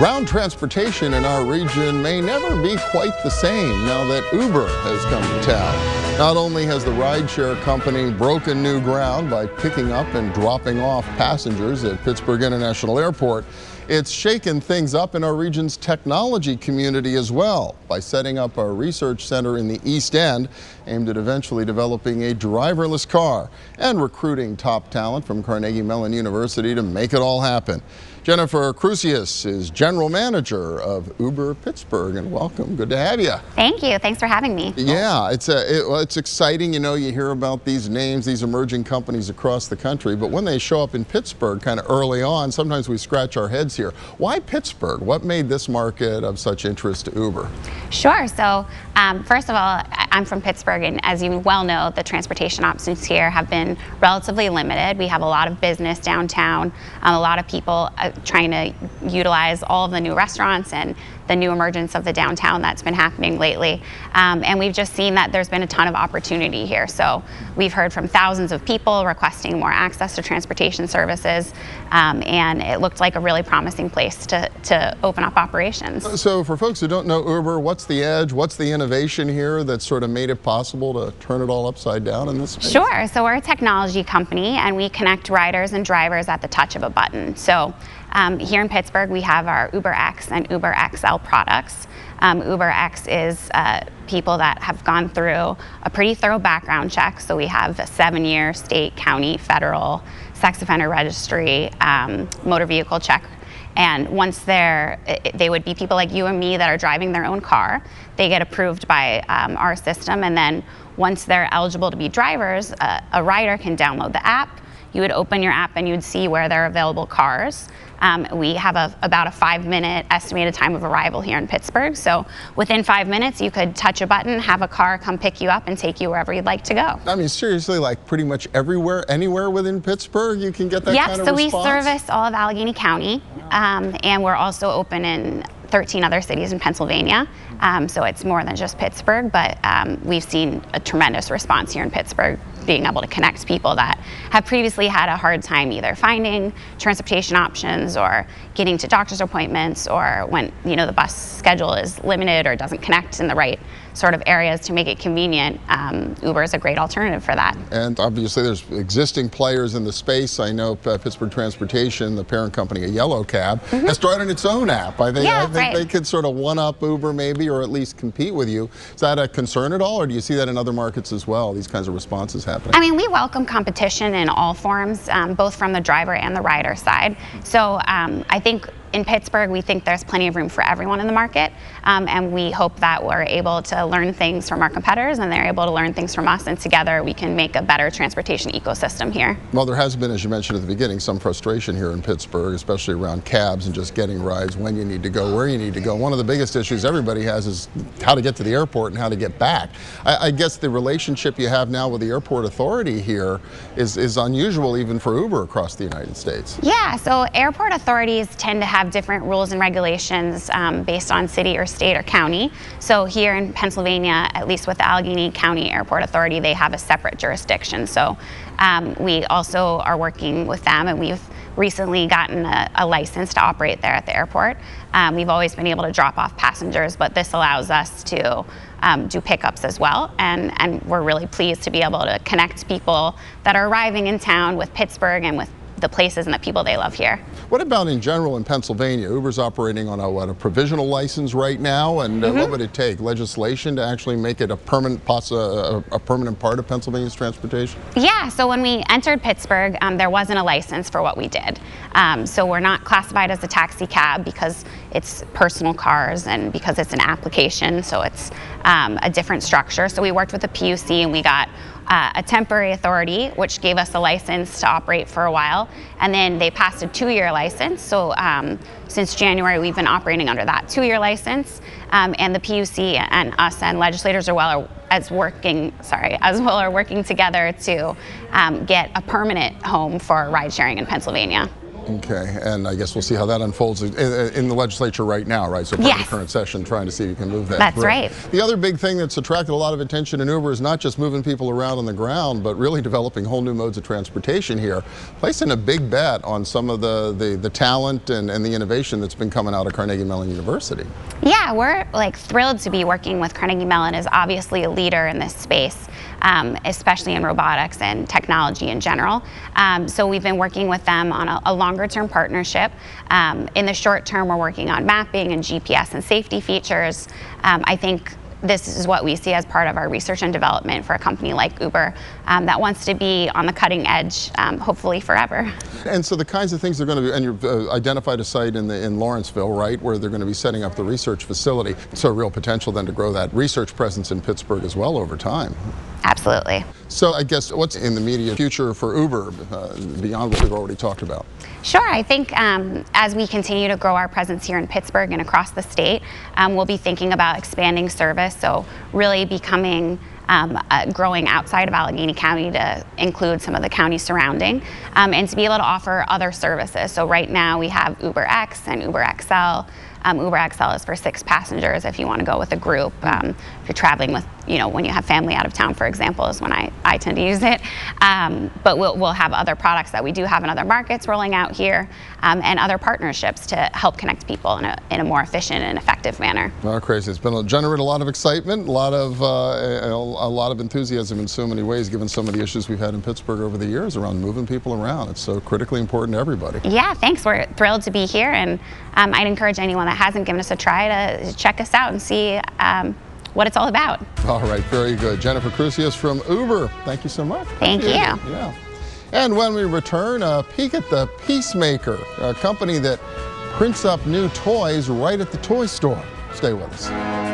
Ground transportation in our region may never be quite the same now that Uber has come to town. Not only has the rideshare company broken new ground by picking up and dropping off passengers at Pittsburgh International Airport, it's shaken things up in our region's technology community as well by setting up a research center in the East End aimed at eventually developing a driverless car and recruiting top talent from Carnegie Mellon University to make it all happen. Jennifer Crusius is general manager of Uber Pittsburgh, and welcome. Good to have you. Thank you. Thanks for having me. Yeah, it's a, it, well, it's exciting. You know, you hear about these names, these emerging companies across the country, but when they show up in Pittsburgh, kind of early on, sometimes we scratch our heads here. Why Pittsburgh? What made this market of such interest to Uber? Sure. So, um, first of all, I'm from Pittsburgh, and as you well know, the transportation options here have been relatively limited. We have a lot of business downtown, um, a lot of people. Uh, trying to utilize all of the new restaurants and the new emergence of the downtown that's been happening lately. Um, and we've just seen that there's been a ton of opportunity here. So we've heard from thousands of people requesting more access to transportation services. Um, and it looked like a really promising place to, to open up operations. So for folks who don't know Uber, what's the edge? What's the innovation here that sort of made it possible to turn it all upside down in this space? Sure. So we're a technology company and we connect riders and drivers at the touch of a button. So um, here in Pittsburgh, we have our UberX and Uber XL products. Um, UberX is uh, people that have gone through a pretty thorough background check. So we have a seven year state, county, federal, sex offender registry, um, motor vehicle check. And once they're, they would be people like you and me that are driving their own car. They get approved by um, our system. And then once they're eligible to be drivers, uh, a rider can download the app. You would open your app and you'd see where there are available cars. Um, we have a, about a five minute estimated time of arrival here in Pittsburgh. So within five minutes, you could touch a button, have a car come pick you up and take you wherever you'd like to go. I mean, seriously, like pretty much everywhere, anywhere within Pittsburgh, you can get that yep, kind of so response? we service all of Allegheny County, um, and we're also open in 13 other cities in Pennsylvania. Um, so it's more than just Pittsburgh, but um, we've seen a tremendous response here in Pittsburgh being able to connect people that have previously had a hard time either finding transportation options or getting to doctor's appointments or when you know the bus schedule is limited or doesn't connect in the right sort of areas to make it convenient, um, Uber is a great alternative for that. And obviously there's existing players in the space. I know uh, Pittsburgh Transportation, the parent company of Yellow Cab, mm -hmm. has started its own app. I think, yeah, I think right. they could sort of one-up Uber maybe or at least compete with you. Is that a concern at all or do you see that in other markets as well, these kinds of responses happening? I mean, we welcome competition in all forms, um, both from the driver and the rider side. So um, I think in Pittsburgh, we think there's plenty of room for everyone in the market, um, and we hope that we're able to learn things from our competitors and they're able to learn things from us, and together we can make a better transportation ecosystem here. Well, there has been, as you mentioned at the beginning, some frustration here in Pittsburgh, especially around cabs and just getting rides when you need to go, where you need to go. One of the biggest issues everybody has is how to get to the airport and how to get back. I, I guess the relationship you have now with the airport authority here is, is unusual even for Uber across the United States. Yeah, so airport authorities tend to have have different rules and regulations um, based on city or state or county. So here in Pennsylvania, at least with the Allegheny County Airport Authority, they have a separate jurisdiction. So um, we also are working with them and we've recently gotten a, a license to operate there at the airport. Um, we've always been able to drop off passengers, but this allows us to um, do pickups as well. And, and we're really pleased to be able to connect people that are arriving in town with Pittsburgh and with the places and the people they love here. What about in general in Pennsylvania? Uber's operating on a, what, a provisional license right now, and uh, mm -hmm. what would it take? Legislation to actually make it a permanent, a, a, permanent part of Pennsylvania's transportation? Yeah, so when we entered Pittsburgh, um, there wasn't a license for what we did. Um, so we're not classified as a taxi cab because it's personal cars and because it's an application, so it's um, a different structure. So we worked with the PUC and we got uh, a temporary authority, which gave us a license to operate for a while. And then they passed a two-year license. So um, since January, we've been operating under that two-year license. Um, and the PUC and us and legislators are well as working, sorry, as well are working together to um, get a permanent home for ride sharing in Pennsylvania. Okay, and I guess we'll see how that unfolds in, in the legislature right now, right? So part Yes. of the current session, trying to see if you can move that. That's through. right. The other big thing that's attracted a lot of attention in Uber is not just moving people around on the ground, but really developing whole new modes of transportation here, placing a big bet on some of the, the, the talent and, and the innovation that's been coming out of Carnegie Mellon University. Yeah, we're like thrilled to be working with Carnegie Mellon is obviously a leader in this space, um, especially in robotics and technology in general. Um, so we've been working with them on a, a longer term partnership. Um, in the short term, we're working on mapping and GPS and safety features. Um, I think this is what we see as part of our research and development for a company like Uber um, that wants to be on the cutting edge, um, hopefully forever. And so the kinds of things they're going to be, and you've uh, identified a site in, the, in Lawrenceville, right, where they're going to be setting up the research facility. So real potential then to grow that research presence in Pittsburgh as well over time. Absolutely. So I guess what's in the media future for Uber uh, beyond what we've already talked about? Sure. I think um, as we continue to grow our presence here in Pittsburgh and across the state, um, we'll be thinking about expanding service. So, really becoming um, uh, growing outside of Allegheny County to include some of the counties surrounding um, and to be able to offer other services. So, right now we have UberX and Uber XL. Um, Uber XL is for six passengers if you want to go with a group. Um, if you're traveling with, you know, when you have family out of town, for example, is when I, I tend to use it. Um, but we'll, we'll have other products that we do have in other markets rolling out here um, and other partnerships to help connect people in a, in a more efficient and effective manner. Oh, crazy! It's been a, generated a lot of excitement, a lot of uh, a, a lot of enthusiasm in so many ways, given some of the issues we've had in Pittsburgh over the years around moving people around. It's so critically important to everybody. Yeah, thanks. We're thrilled to be here, and um, I'd encourage anyone that hasn't given us a try to check us out and see um, what it's all about. All right, very good. Jennifer Crucius from Uber. Thank you so much. Thank you. Yeah. And when we return, a peek at the PieceMaker, a company that prints up new toys right at the toy store. Stay with us.